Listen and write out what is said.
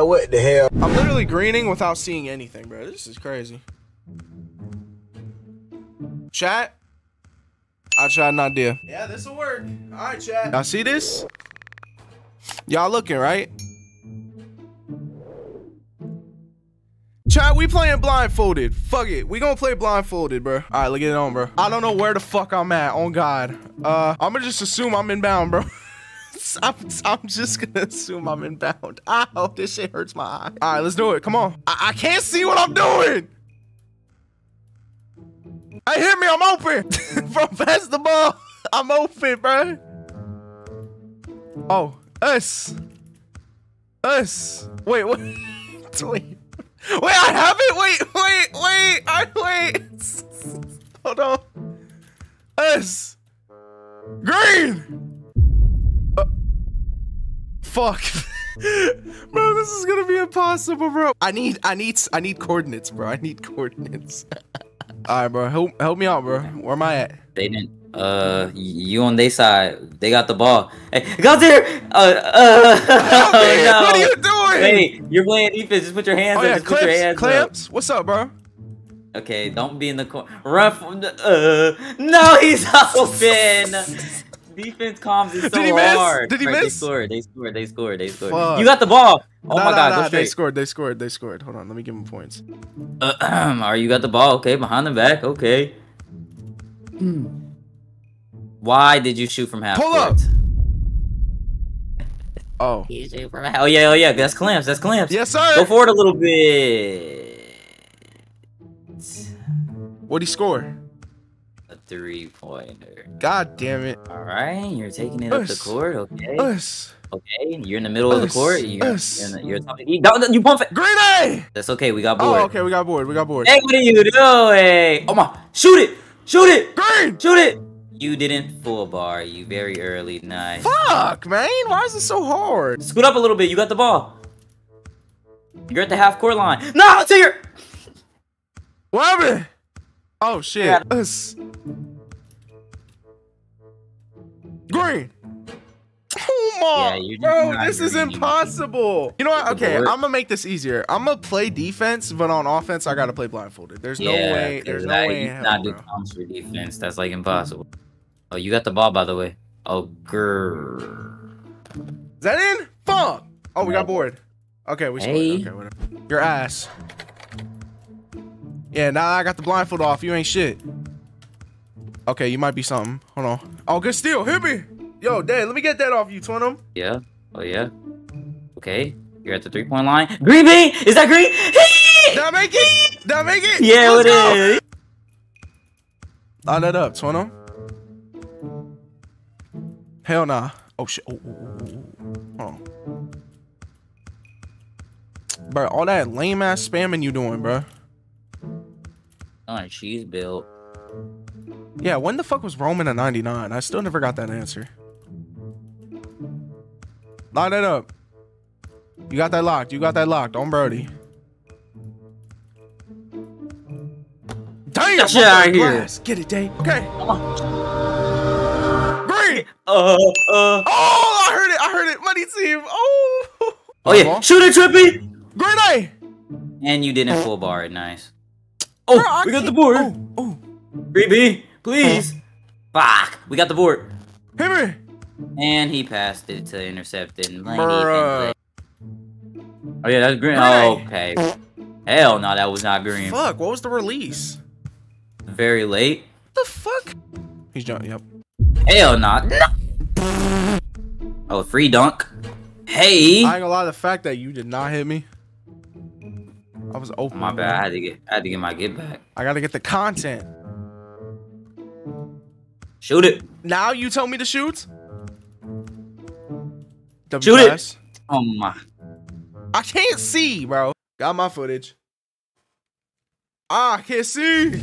Like, what the hell? I'm literally greening without seeing anything, bro. This is crazy. Chat. I tried an idea. Yeah, this will work. All right, chat. Y'all see this? Y'all looking, right? Chat, we playing blindfolded. Fuck it. We gonna play blindfolded, bro. All right, let's get it on, bro. I don't know where the fuck I'm at. On God. Uh, I'm gonna just assume I'm inbound, bro. I'm, I'm just gonna assume I'm inbound. Ow, this shit hurts my eye. All right, let's do it. Come on. I, I can't see what I'm doing. Hey, hit me. I'm open. From pass the ball. I'm open, bro. Oh, us. Us. Wait, what? wait. Wait, I have it. Wait, wait, wait. I wait. Hold on. Us. Green. Fuck. bro, this is gonna be impossible, bro. I need, I need, I need coordinates, bro. I need coordinates. All right, bro. Help, help me out, bro. Where am I at? They didn't. Uh, you on their side. They got the ball. Hey, go there. Uh, uh. Oh, man, no. What are you doing? Hey, you're playing defense. Just put your hands oh up. yeah, Just put your hands clamps, up. clamps. What's up, bro? Okay, don't be in the corner. Run from the. Uh, no, he's open. Defense comms is so Did he miss? hard. Did he Right, They scored. They scored. They scored. They scored. Fuck. You got the ball. Oh Nah, my God, nah, go They scored. They scored. They scored. Hold on. Let me give him points. Uh, are you got the ball? Okay, behind the back. Okay. Why did you shoot from half Pull court? up. Oh. You shoot from half- Oh yeah, oh yeah. That's clamps. That's clamps. Yes, sir. Go forward a little bit. What'd he score? A three pointer. God damn it. All right, you're taking it up the court. Okay. Us. Okay, you're in the middle of the court. You're, Us. you're, in the, you're top- you, don't- you pump it. Green A. That's okay. We got board. Oh, okay. We got bored. We got bored. Hey, what are you doing? Oh my! Shoot it! Shoot it! Green. Shoot it! You didn't full bar. You very early. Nice. Fuck, man. Why is it so hard? Scoot up a little bit. You got the ball. You're at the half court line. No, to your. What happened? Oh shit. Yeah. Us. Green. Oh my, Yeah, bro, this is green. impossible. You know what? Okay. I'm gonna make this easier. I'm gonna play defense, but on offense, I gotta play blindfolded. There's no yeah, way. There's 'cause no way. You in hell, cannot do bro. for defense. That's like impossible. Oh, you got the ball, by the way. Oh, grrr. Is that in? Fuck. Oh, we got bored. Okay, we scored. Hey. Okay, whatever. Your ass. Yeah, now I got the blindfold off. You ain't shit. Okay, you might be something. Hold on. Oh, good steal. Hit me. Yo, Dad, let me get that off you, Twinum. Yeah. Oh yeah. Okay. You're at the three point line. Green bean. Is that green? Did I make it? Did I make it? yeah, Let's it go. is. Line that up, Twinum. Hell nah. Oh shit. Oh, oh, oh, oh, oh. Hold on. Bro, all that lame ass spamming you doing, bro. Oh, she's built. Yeah, when the fuck was Roman a 99? I still never got that answer. Line it up. You got that locked. You got that locked on Brody. Damn! Get shit outta here. glass. Get it, Dave. Okay. Green! Uh, uh. Oh, I heard it. I heard it. Money team. Oh. Oh yeah. Shoot it, Trippy. Green A. And you didn't full bar it. Nice. Oh, we got the board. Oh, oh. Please. Oh. Fuck. We got the board. Hit me. And he passed it to intercept it. And Bruh. Oh yeah, that's green. Oh, okay. Hell no, that was not green. Fuck, what was the release? Very late. What the fuck? He's jumping. Yep. Hell no. no. Oh, free dunk. Hey. I ain't gonna lie, the fact that you did not hit me. I was open. My bad. I had to get. I had to get my get back. I gotta get the content. Shoot it. Now you tell me to shoot? Shoot it. Oh my. I can't see, bro. Got my footage. Ah, I can't see.